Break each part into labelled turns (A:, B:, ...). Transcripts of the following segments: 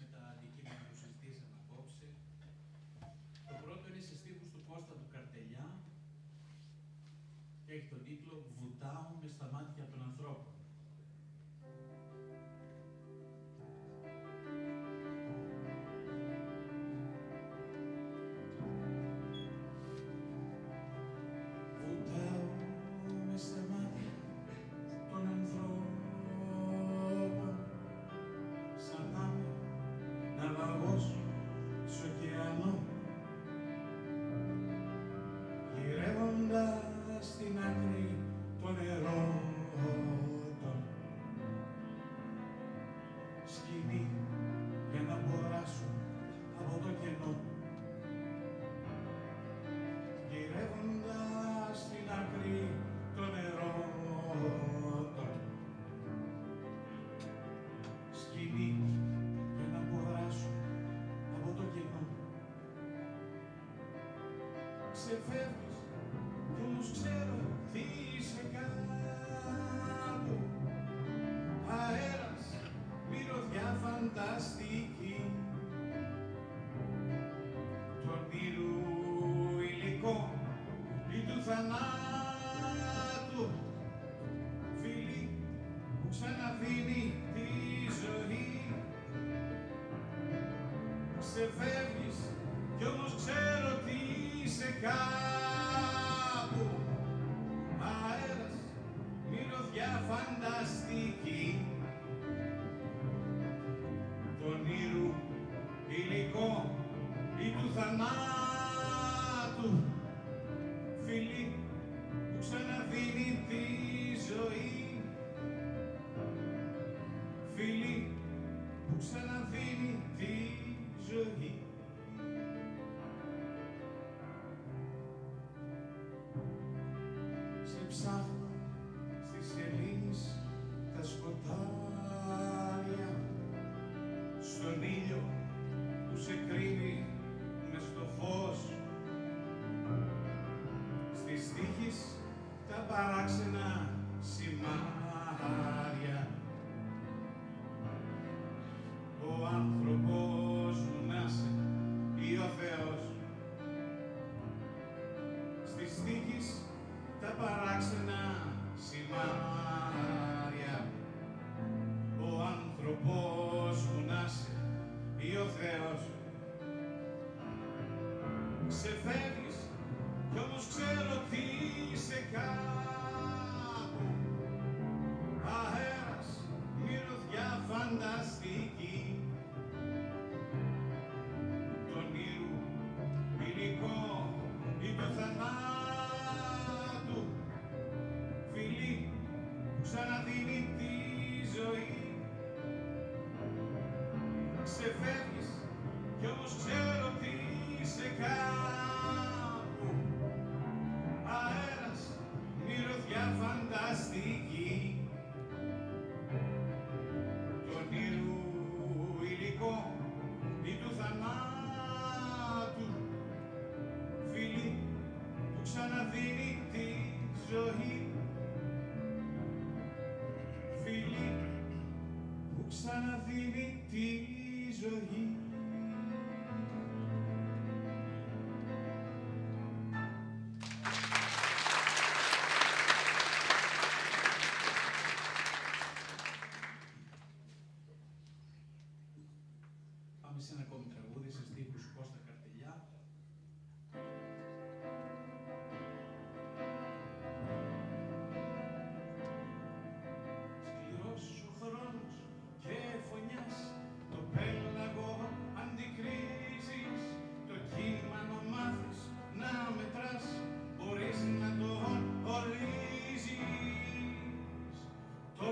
A: με τα αντικείμενα που συζητήσαμε απόψε. Το πρώτο είναι σε στίχους του Κώστα του Καρτελιά και έχει τον τίτλο «Βουτάω με στα μάτια των ανθρώπων». se enfermos, eu nos God. Jackson now.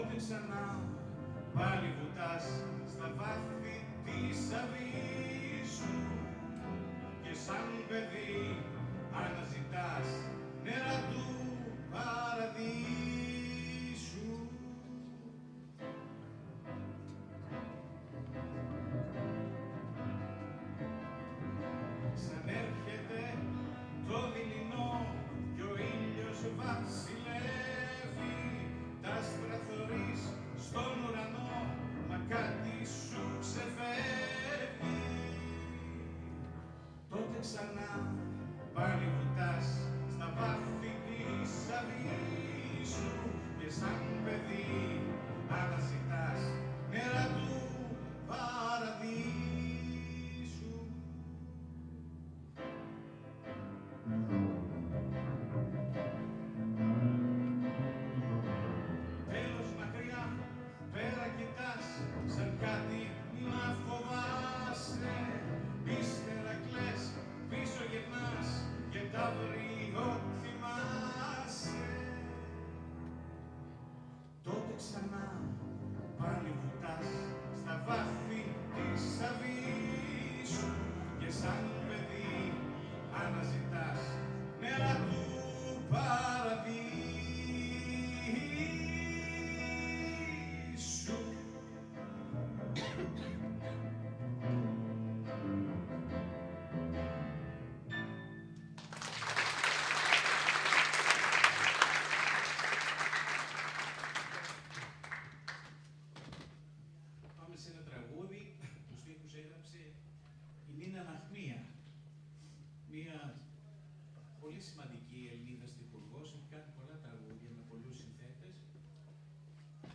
A: τότε πάλι βουτάς στα βάθη της αυγής σου. Και σαν παιδί αναζητάς νερά του παραδείσου. ξανά. Πάλι βουτάς στα βάθη της αυγής σου και σαν παιδί αναζητάς νερά του. πολύ σημαντική η Ελληνίδα Υπουργό, έχει κάνει πολλά τραγούδια με πολλούς συνθέτες.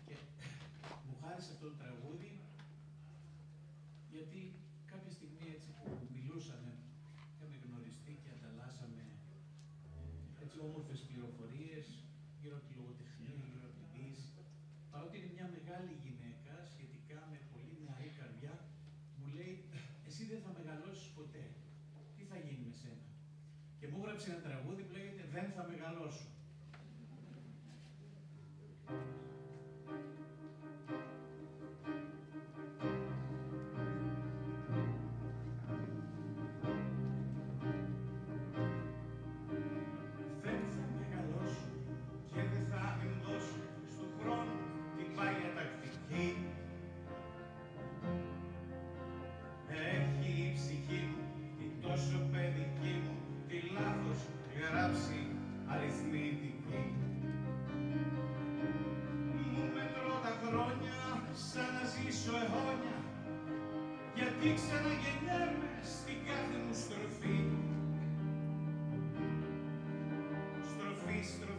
A: Και μου χάρισε αυτό το τραγούδι γιατί κάποια στιγμή έτσι που μιλούσαμε, είχαμε γνωριστεί και ανταλλάσσαμε ε, έτσι όμορφες πληροφορίες γύρω από τη λογοτεχνία, γύρω από την ποιήση. Παρότι είναι μια μεγάλη έγραψε ένα τραγούδι λέγεται Δεν θα μεγαλώσω. γιατί ξαναγεννιέμαι στην κάθε μου στροφή. Στροφή, στροφή.